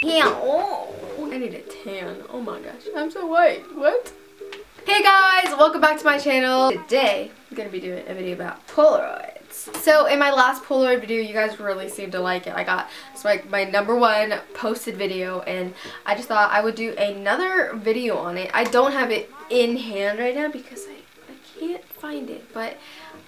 Tan. Oh, I need a tan. Oh my gosh, I'm so white. What? Hey guys, welcome back to my channel. Today, I'm going to be doing a video about Polaroids. So in my last Polaroid video, you guys really seemed to like it. I got it's like my number one posted video and I just thought I would do another video on it. I don't have it in hand right now because I, I can't find it, but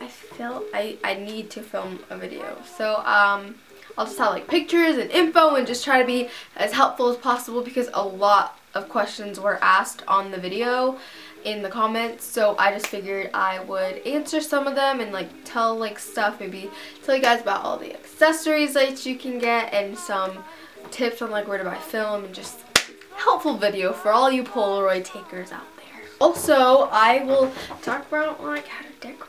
I feel I, I need to film a video. So, um, I'll just have like pictures and info and just try to be as helpful as possible because a lot of questions were asked on the video in the comments so I just figured I would answer some of them and like tell like stuff maybe tell you guys about all the accessories that you can get and some tips on like where to buy film and just helpful video for all you Polaroid takers out there. Also I will talk about like how to decorate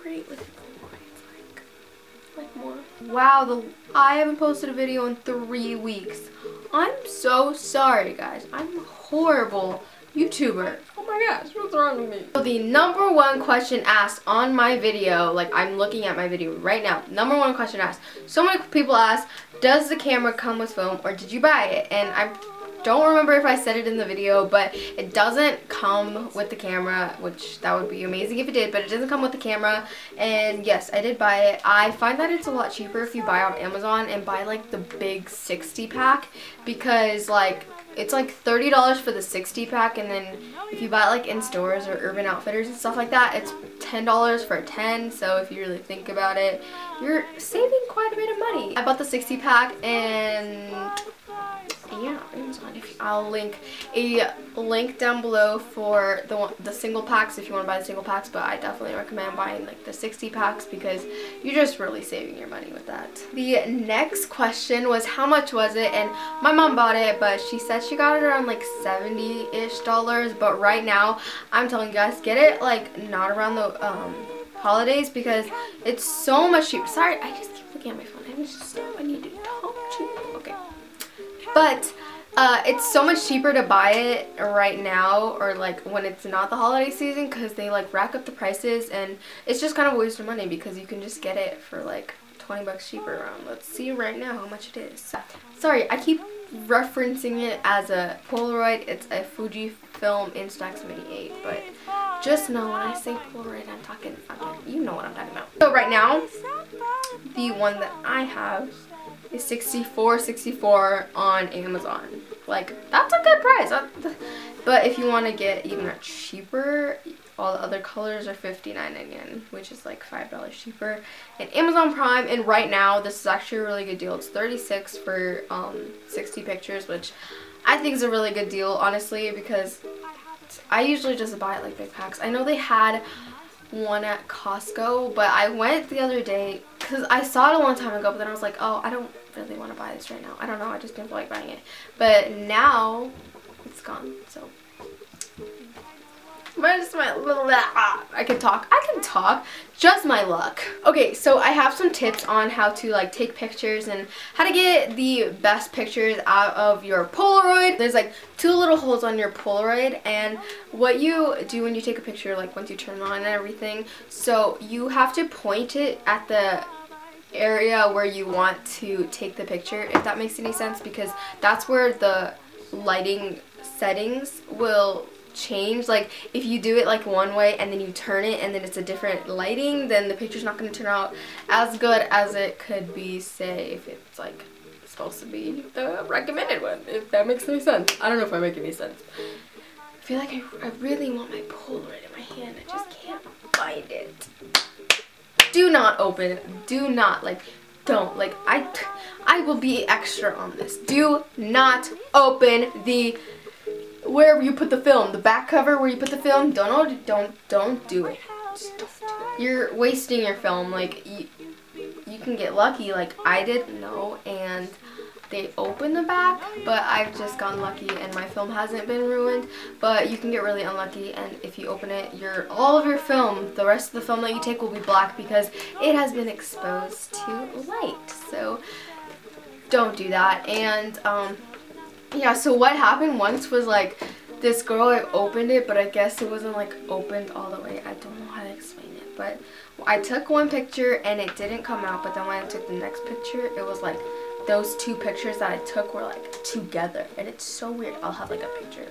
Wow the I haven't posted a video in three weeks. I'm so sorry guys. I'm a horrible YouTuber. Oh my gosh, what's wrong with me? So the number one question asked on my video, like I'm looking at my video right now, number one question asked, so many people asked, does the camera come with film or did you buy it? And I don't remember if I said it in the video, but it doesn't come with the camera, which that would be amazing if it did, but it doesn't come with the camera. And yes, I did buy it. I find that it's a lot cheaper if you buy on Amazon and buy like the big 60 pack because like it's like $30 for the 60 pack and then if you buy it like in stores or Urban Outfitters and stuff like that, it's $10 for 10 so if you really think about it, you're saving quite a bit of money. I bought the 60 pack and yeah, Amazon. If you, I'll link a link down below for the the single packs if you want to buy the single packs, but I definitely recommend buying like the 60 packs because you're just really saving your money with that. The next question was how much was it? And my mom bought it, but she said she got it around like 70-ish dollars, but right now I'm telling you guys get it like not around the um holidays because it's so much cheaper. Sorry, I just keep looking at my phone. I need to stop. I need to. But uh, it's so much cheaper to buy it right now or like when it's not the holiday season because they like rack up the prices and it's just kind of a waste of money because you can just get it for like 20 bucks cheaper around. Let's see right now how much it is. Sorry, I keep referencing it as a Polaroid. It's a Fujifilm Instax Mini 8, but just know when I say Polaroid, I'm talking, you know what I'm talking about. So right now, the one that I have is 64 64 on Amazon. Like, that's a good price. But if you want to get even cheaper, all the other colors are $59.99, which is like $5 cheaper. And Amazon Prime, and right now, this is actually a really good deal. It's 36 for um, 60 pictures, which I think is a really good deal, honestly, because I usually just buy it like big packs. I know they had one at Costco, but I went the other day because I saw it a long time ago, but then I was like, oh, I don't really want to buy this right now. I don't know, I just didn't feel like buying it. But now, it's gone, so. My little, ah, I can talk, I can talk, just my luck. Okay, so I have some tips on how to like take pictures and how to get the best pictures out of your Polaroid. There's like two little holes on your Polaroid and what you do when you take a picture, like once you turn it on and everything, so you have to point it at the area where you want to take the picture, if that makes any sense, because that's where the lighting settings will change. Like, if you do it like one way and then you turn it and then it's a different lighting, then the picture's not going to turn out as good as it could be, say, if it's like supposed to be the recommended one, if that makes any sense. I don't know if I make any sense. I feel like I, I really want my Polaroid in my hand. I just can't find it do not open do not like don't like I I will be extra on this. Do not open the where you put the film the back cover where you put the film. Don't don't don't do it. Don't do it. You're wasting your film. Like you, you can get lucky. Like I did no and they open the back, but I've just gotten lucky and my film hasn't been ruined. But you can get really unlucky and if you open it, your all of your film, the rest of the film that you take will be black because it has been exposed to light. So don't do that. And um, yeah, so what happened once was like this girl I opened it, but I guess it wasn't like opened all the way. I don't know how to explain it, but I took one picture and it didn't come out, but then when I took the next picture, it was like those two pictures that I took were like together. And it's so weird. I'll have like a picture.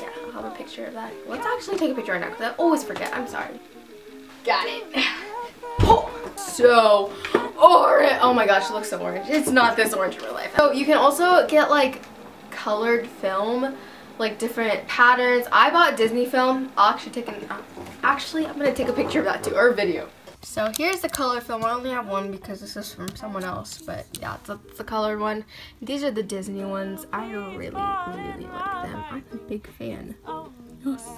Yeah, I'll have a picture of that. Let's actually take a picture right now because I always forget. I'm sorry. Got it. Oh, so orange. Oh my gosh, it looks so orange. It's not this orange in real life. So you can also get like colored film like different patterns. I bought Disney film. I'll actually take an, uh, actually I'm gonna take a picture of that too, or a video. So here's the color film. I only have one because this is from someone else, but yeah, it's, it's the colored one. These are the Disney ones. I really, really like them. I'm a big fan. Yes.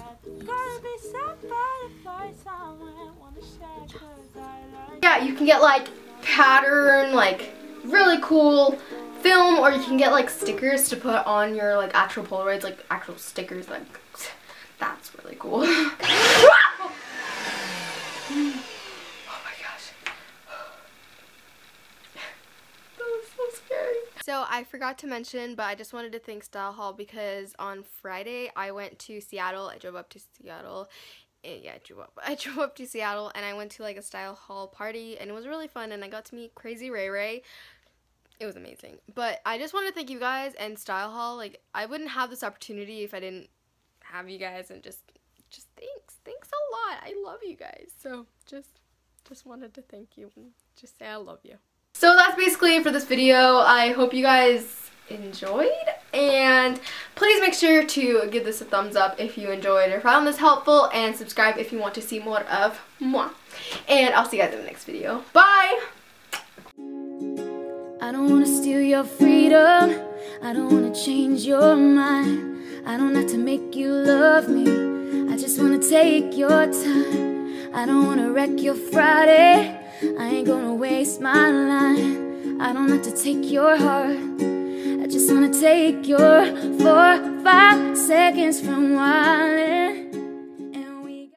Yeah, you can get like pattern, like really cool film or you can get like stickers to put on your like actual Polaroids, like actual stickers, like that's really cool. oh my gosh. That was so scary. So I forgot to mention, but I just wanted to thank StyleHaul because on Friday I went to Seattle. I drove up to Seattle eh, yeah, I drove up. I drove up to Seattle and I went to like a StyleHaul party and it was really fun and I got to meet Crazy Ray Ray it was amazing. But I just want to thank you guys and StyleHaul. Like I wouldn't have this opportunity if I didn't have you guys and just just thanks. Thanks a lot. I love you guys. So just just wanted to thank you and just say I love you. So that's basically it for this video. I hope you guys enjoyed and please make sure to give this a thumbs up if you enjoyed or found this helpful and subscribe if you want to see more of moi. And I'll see you guys in the next video. Bye! I don't wanna steal your freedom I don't wanna change your mind I don't have to make you love me I just wanna take your time I don't wanna wreck your Friday. I ain't gonna waste my line. I don't have to take your heart. I just wanna take your four, five seconds from wine